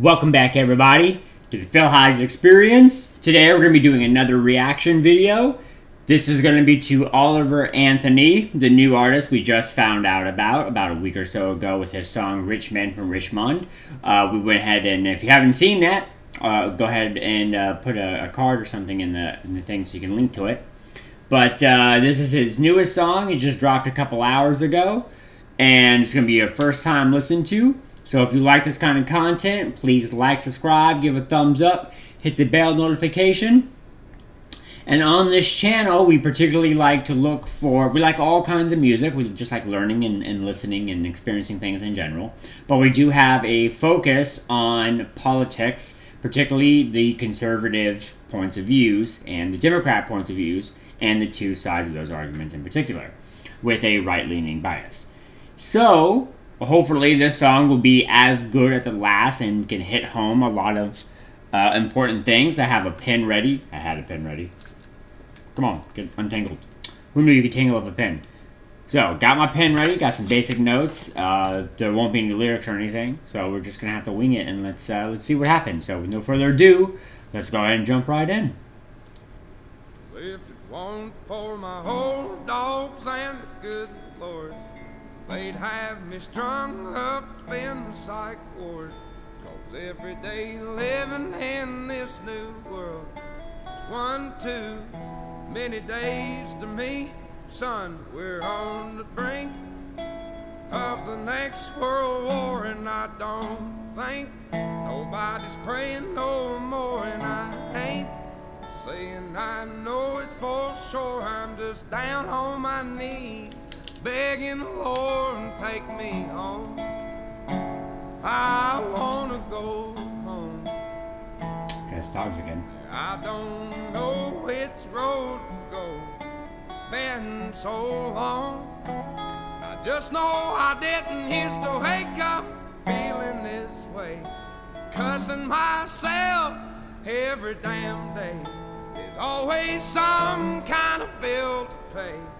Welcome back, everybody, to the Fyl Hodges Experience. Today, we're going to be doing another reaction video. This is going to be to Oliver Anthony, the new artist we just found out about about a week or so ago with his song "Rich Men from Richmond." Uh, we went ahead and, if you haven't seen that, uh, go ahead and uh, put a, a, card or something in the in the thing so you can link to it. But uh, this is his newest song. He just dropped a couple hours ago, and it's going to be your first time listen to. So if you like this kind of content, please like, subscribe, give a thumbs up, hit the bell notification. And on this channel, we particularly like to look for, we like all kinds of music. We just like learning and, and listening and experiencing things in general. But we do have a focus on politics, particularly the conservative points of views and the Democrat points of views and the two sides of those arguments in particular, with a right-leaning bias. So, hopefully this song will be as good at the last and can hit home a lot of uh, important things. I have a pin ready. I had a pin ready. Come on, get untangled. Who knew you could tangle up a pin? So, got my pen ready, got some basic notes. Uh, there won't be any lyrics or anything, so we're just gonna have to wing it and let's uh, let's see what happens. So, with no further ado, let's go ahead and jump right in. If it for my old dogs and good Lord, They'd have me strung up in the psych ward. Cause every day living in this new world is one too many days to me. Son, we're on the brink of the next world war, and I don't think nobody's praying no more, and I ain't saying I know it for sure. I'm just down on my knees begging the Lord to take me home. I wanna go home. Guys, dogs again. I don't know which road to go. It's been so long. I just know I didn't used to wake up feeling this way. Cussing myself every damn day. There's always some kind of bill to pay.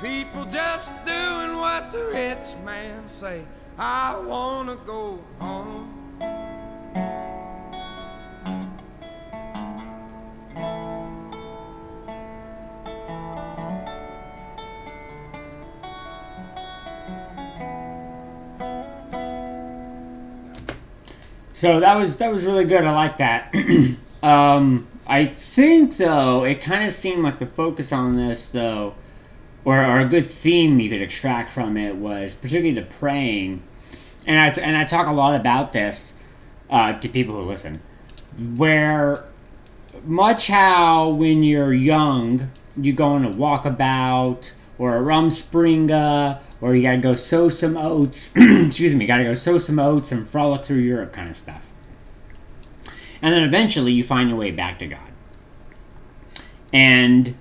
People just doing what the rich man say. I wanna go home. So that was that was really good. I like that. um, I think though it kind of seemed like the focus on this though or, or a good theme you could extract from it was particularly the praying. And I, and I talk a lot about this uh, to people who listen, where much how when you're young, you go on a walkabout or a rumspringa, or you gotta go sow some oats, excuse me, gotta go sow some oats and frolic through Europe kind of stuff. And then eventually you find your way back to God. And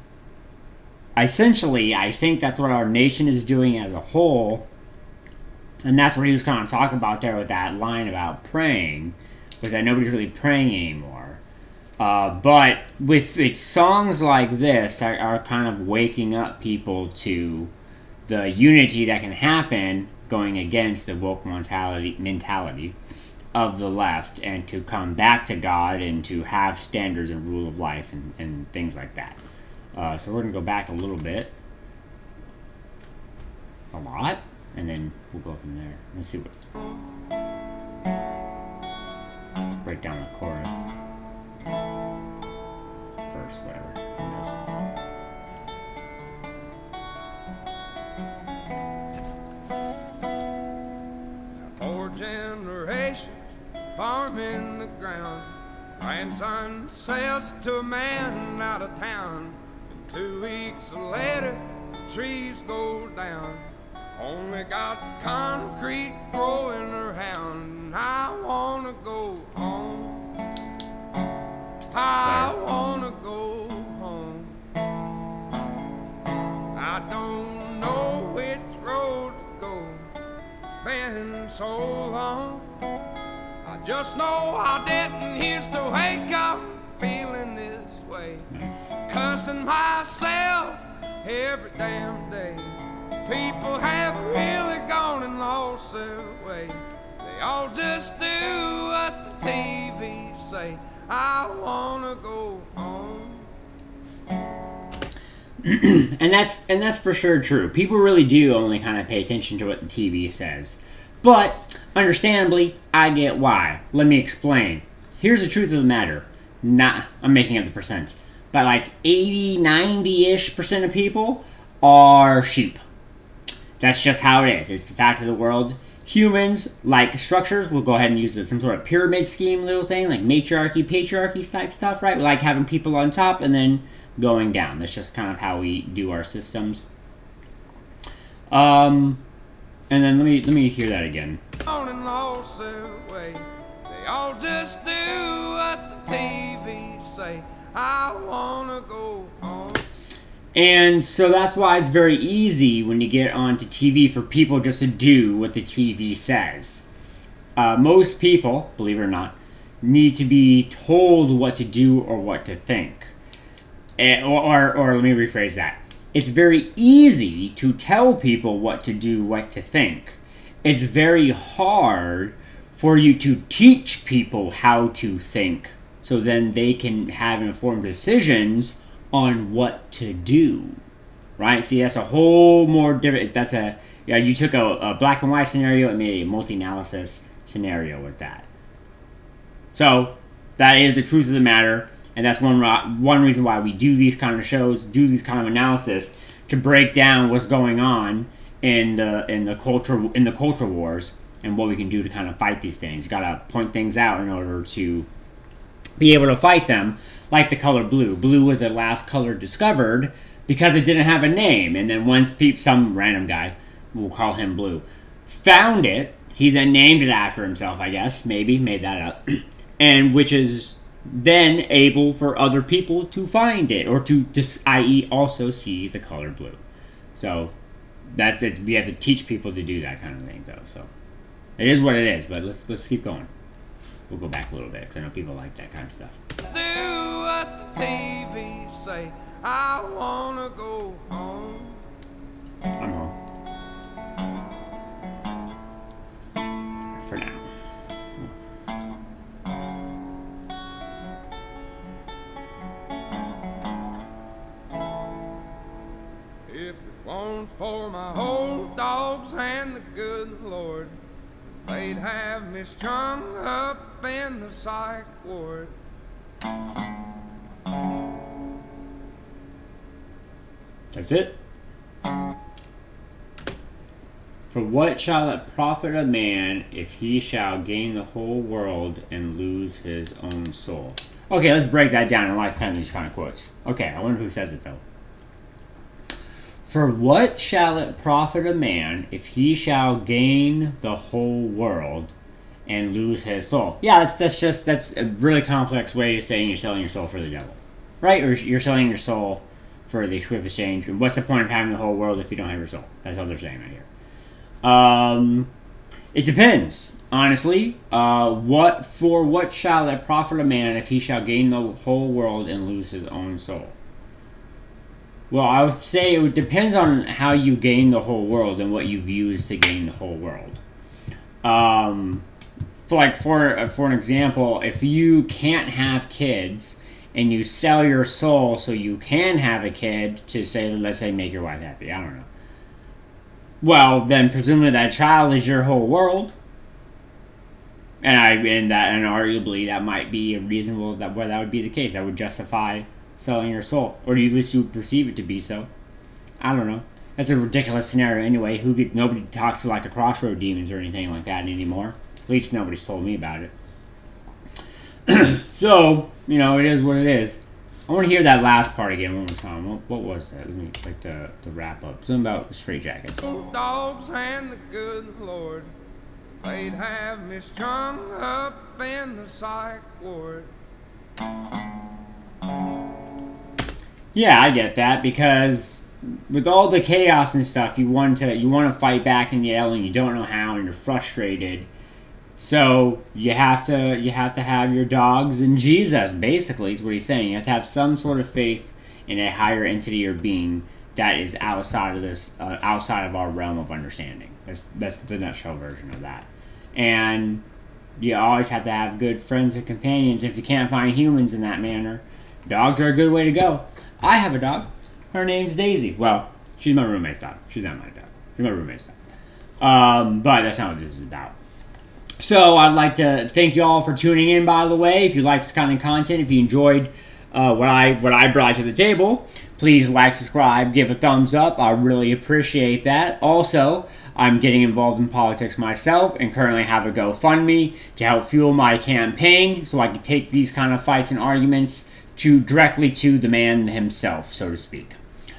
essentially, I think that's what our nation is doing as a whole. And that's what he was kind of talking about there with that line about praying, was that nobody's really praying anymore. Uh, but with, songs like this are, are kind of waking up people to the unity that can happen going against the woke mentality, mentality of the left and to come back to God and to have standards and rule of life and, and things like that. Uh, so we're going to go back a little bit. A lot. And then we'll go from there. Let's see what... Break down the chorus. First, whatever. Four generations farming the ground. Grandson sells to a man out of town. Two weeks later, trees go down. Only got concrete growing around. I wanna go home. I wanna go home. I don't know which road to go. It's been so long. I just know I didn't used to wake up feeling this way cussing myself every damn day. People have really gone and lost their way. They all just do what the TV say. I wanna go home. and that's and that's for sure true. People really do only kind of pay attention to what the TV says. But understandably, I get why. Let me explain. Here's the truth of the matter. Not I'm making up the percents. But like 80, 90-ish percent of people are sheep. That's just how it is. It's the fact of the world. Humans, like structures, we'll go ahead and use some sort of pyramid scheme little thing, like matriarchy, patriarchy type stuff, right? We like having people on top and then going down. That's just kind of how we do our systems. Um, and then let me let me hear that again. On and lost their way. They all just do what the TV say. I wanna go home. And so that's why it's very easy when you get onto TV for people just to do what the TV says. Uh, most people, believe it or not, need to be told what to do or what to think. And, or, or, or let me rephrase that. It's very easy to tell people what to do, what to think. It's very hard for you to teach people how to think so then they can have informed decisions on what to do. Right? See, that's a whole more different. That's a yeah. You took a, a black and white scenario and made a multi-analysis scenario with that. So that is the truth of the matter, and that's one one reason why we do these kind of shows, do these kind of analysis to break down what's going on in the in the culture in the culture wars and what we can do to kind of fight these things. You gotta point things out in order to be able to fight them, like the color blue. Blue was the last color discovered because it didn't have a name, and then once pe- some random guy, we'll call him Blue, found it, he then named it after himself, I guess, maybe made that up, and which is then able for other people to find it or to just i.e. also see the color blue. So that's it. We have to teach people to do that kind of thing, though. So it is what it is. But let's let's keep going. We'll go back a little bit because I know people like that kind of stuff. Do what the TV say. I wanna go home. I'm home for now. If it weren't for my old dogs and the good Lord, they'd have me strung up in the psych ward. That's it. For what shall it profit a man if he shall gain the whole world and lose his own soul? Okay, let's break that down. I like kind of these kind of quotes. Okay, I wonder who says it though. For what shall it profit a man if he shall gain the whole world and lose his soul? Yeah, that's, that's just that's a really complex way of saying you're selling your soul for the devil, right? Or you're selling your soul for the swift exchange. What's the point of having the whole world if you don't have your soul? That's what they're saying right here. Um, it depends, honestly. Uh, what for? What shall it profit a man if he shall gain the whole world and lose his own soul? Well, I would say it depends on how you gain the whole world and what you've used to gain the whole world. Um, like for uh, for an example, if you can't have kids and you sell your soul so you can have a kid to say, let's say, make your wife happy. I don't know. Well, then presumably that child is your whole world, and I and that and arguably that might be a reasonable that where that would be the case. That would justify selling your soul, or at least you would perceive it to be so. I don't know. That's a ridiculous scenario anyway. Who get nobody talks to like a crossroad demons or anything like that anymore. At least nobody's told me about it. so you know, it is what it is. I want to hear that last part again one more time. What, what was that? Let me like the, to wrap up. Something about straight jackets. Dogs and the good Lord, they'd have me strung up in the psych ward. Yeah, I get that because with all the chaos and stuff, you want to you want to fight back and yell, and you don't know how, and you're frustrated. So you have to you have to have your dogs and Jesus. Basically, is what he's saying. You have to have some sort of faith in a higher entity or being that is outside of this, uh, outside of our realm of understanding. That's that's the nutshell version of that. and you always have to have good friends and companions. If you can't find humans in that manner, dogs are a good way to go. I have a dog. Her name's Daisy. Well, she's my roommate's dog. She's not my dog. She's my roommate's dog. Um, but that's not what this is about. So I'd like to thank you all for tuning in. By the way, if you like this kind of content, if you enjoyed uh, what I what I brought to the table, please like, subscribe, give a thumbs up. I really appreciate that. Also, I'm getting involved in politics myself and currently have a GoFundMe to help fuel my campaign, so I can take these kind of fights and arguments to directly to the man himself, so to speak,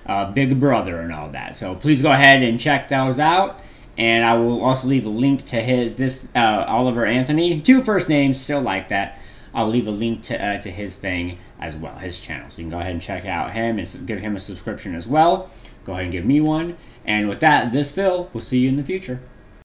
uh, Big Brother and all that. So please go ahead and check those out and I will also leave a link to his this uh, Oliver Anthony, two first names, still like that. I'll leave a link to uh, to his thing as well, his channel, so you can go ahead and check out him and give him a subscription as well. Go ahead and give me one. And with that, this Fyl, we'll see you in the future.